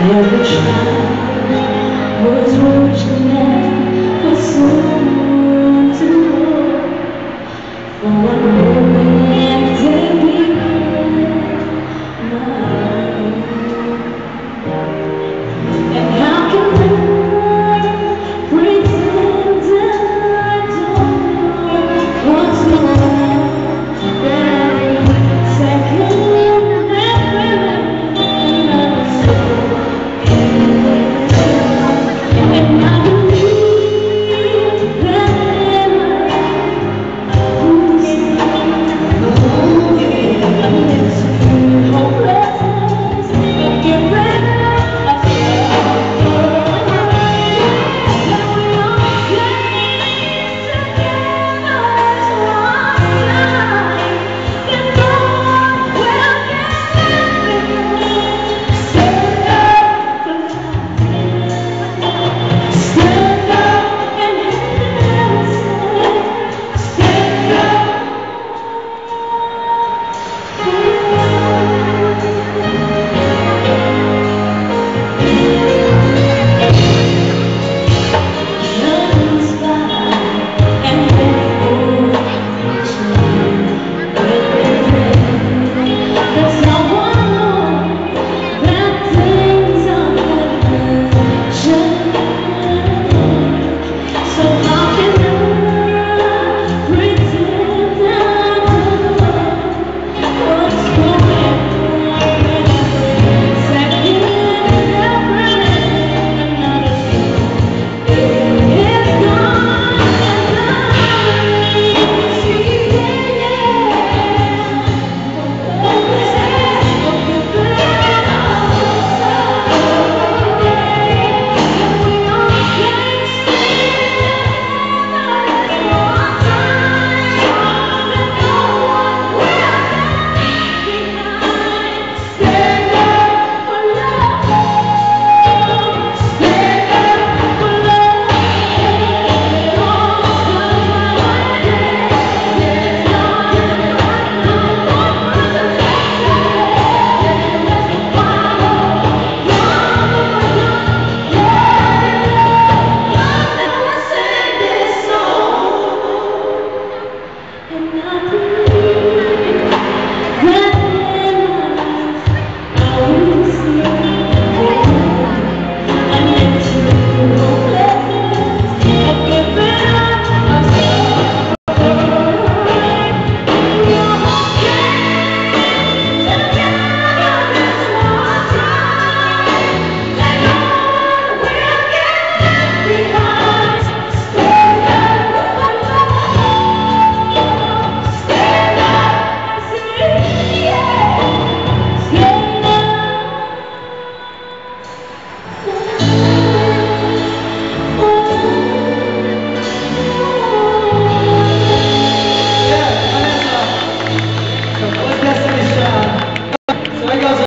Eu te child